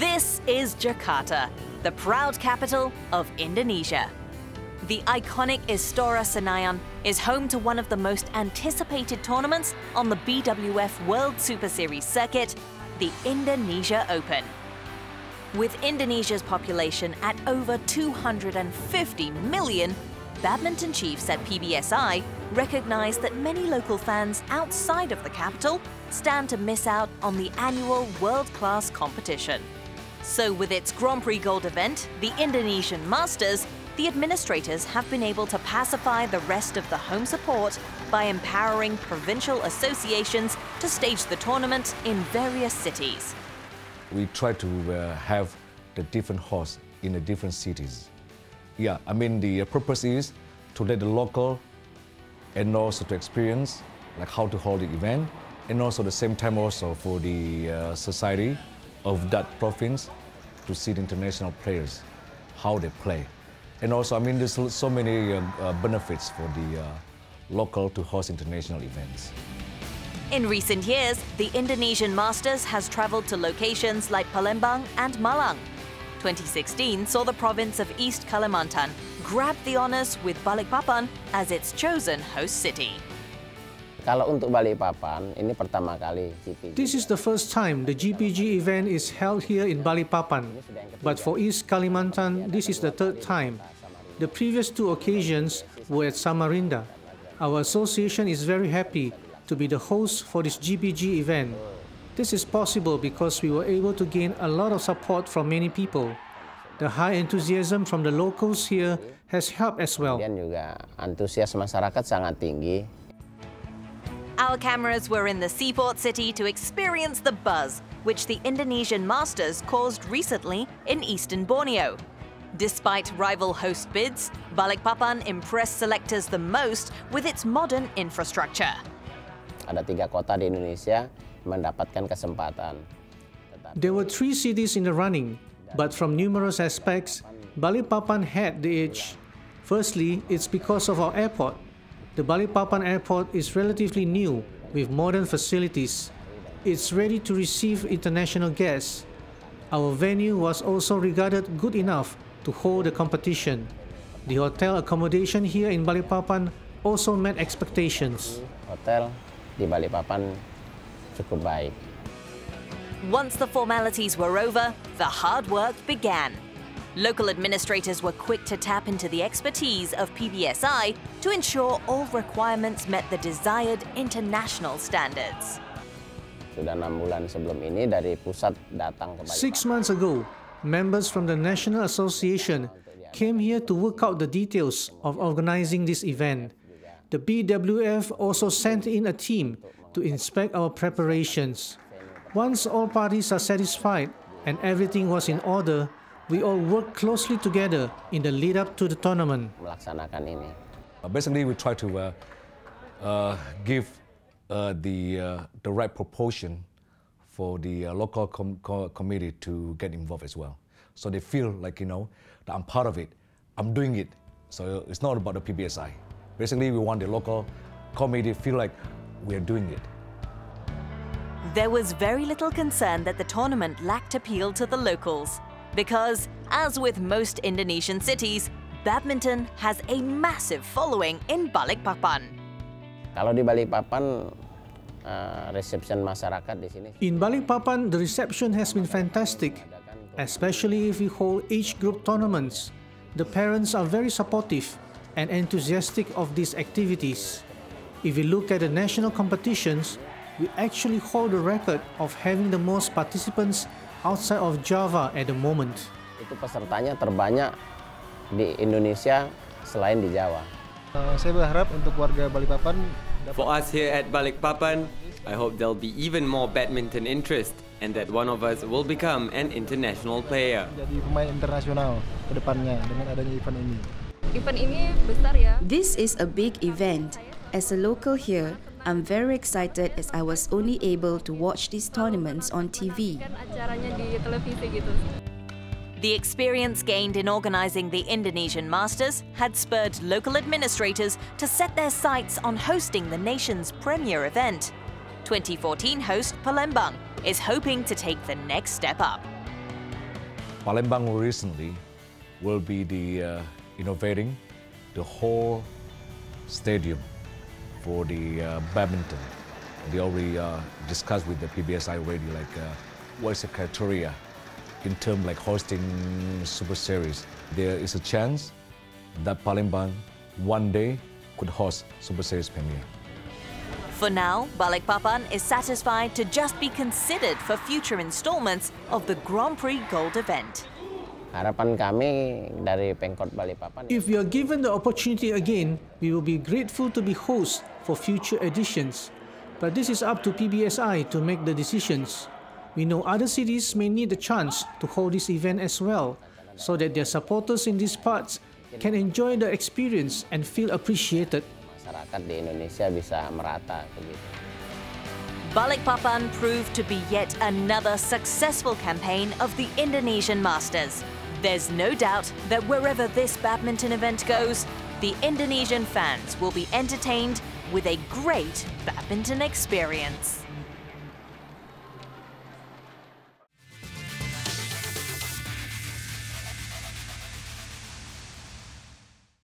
This is Jakarta, the proud capital of Indonesia. The iconic Istora Senayan is home to one of the most anticipated tournaments on the BWF World Super Series circuit, the Indonesia Open. With Indonesia's population at over 250 million, badminton chiefs at PBSI recognize that many local fans outside of the capital stand to miss out on the annual world-class competition. So with its Grand Prix Gold event, the Indonesian Masters, the administrators have been able to pacify the rest of the home support by empowering provincial associations to stage the tournament in various cities. We try to uh, have the different hosts in the different cities. Yeah, I mean the purpose is to let the local and also to experience like how to hold the event and also the same time also for the uh, society of that province to see the international players, how they play. And also, I mean, there's so many uh, uh, benefits for the uh, local to host international events. In recent years, the Indonesian Masters has traveled to locations like Palembang and Malang. 2016 saw the province of East Kalimantan grab the honors with Balikpapan as its chosen host city. Kalau untuk Balikpapan, ini pertama kali GPG. This is the first time the GPG event is held here in Balikpapan. But for East Kalimantan, this is the third time. The previous two occasions were at Samarinda. Our association is very happy to be the host for this GPG event. This is possible because we were able to gain a lot of support from many people. The high enthusiasm from the locals here has helped as well. Dan juga antusias masyarakat sangat tinggi. Our cameras were in the seaport city to experience the buzz which the Indonesian Masters caused recently in eastern Borneo. Despite rival host bids, Balikpapan impressed selectors the most with its modern infrastructure. ada tiga kota di Indonesia mendapatkan kesempatan. There were three cities in the running, but from numerous aspects, Balikpapan had the edge. Firstly, it's because of our airport. The Balikpapan airport is relatively new with modern facilities. It's ready to receive international guests. Our venue was also regarded good enough to hold the competition. The hotel accommodation here in Balikpapan also met expectations. Hotel di Balikpapan cukup baik. Once the formalities were over, the hard work began. Local administrators were quick to tap into the expertise of PBSI to ensure all requirements met the desired international standards. Sudah enam bulan sebelum ini dari pusat datang ke Balikpapan. Six months ago, members from the National Association came here to work out the details of organizing this event. The BWF also sent in a team to inspect our preparations. Once all parties are satisfied and everything was in order, we all worked closely together in the lead up to the tournament. Melaksanakan ini. Uh, basically, we try to uh, uh, give uh, the, uh, the right proportion for the uh, local com co committee to get involved as well. So they feel like, you know, that I'm part of it, I'm doing it. So it's not about the PBSI. Basically, we want the local committee to feel like we're doing it. There was very little concern that the tournament lacked appeal to the locals, because, as with most Indonesian cities, badminton has a massive following in Balikpapan. Kalau di Balikpapan, uh, reception masyarakat di sini. In Balikpapan, the reception has been fantastic, especially if we hold age group tournaments. The parents are very supportive and enthusiastic of these activities. If we look at the national competitions, we actually hold the record of having the most participants outside of Java at the moment. Itu pesertanya terbanyak di Indonesia selain di Jawa. Uh, saya berharap untuk warga Balikpapan For us here at Balikpapan, I hope there'll be even more badminton interest and that one of us will become an international player. Jadi pemain internasional ke depannya dengan adanya event ini. Event ini besar ya. This is a big event. As a local here, I'm very excited as I was only able to watch these tournaments on TV. Kan acaranya di televisi gitu. The experience gained in organizing the Indonesian Masters had spurred local administrators to set their sights on hosting the nation's premier event. 2014 host Palembang is hoping to take the next step up. Palembang recently will be the uh, innovating the whole stadium for the uh, badminton. They already uh, discussed with the PBSI already, like uh, what is the criteria in terms like hosting Super Series. There is a chance that Palembang one day could host Super Series Premier. For now, Balikpapan is satisfied to just be considered for future installments of the Grand Prix Gold event. Harapan kami dari Pengkot Balikpapan If we are given the opportunity again, we will be grateful to be host for future editions. But this is up to PBSI to make the decisions. We know other cities may need the chance to hold this event as well, so that their supporters in these parts can enjoy the experience and feel appreciated. masyarakat di Indonesia bisa merata begitu. Balikpapan proved to be yet another successful campaign of the Indonesian Masters. There's no doubt that wherever this badminton event goes, the Indonesian fans will be entertained with a great badminton experience.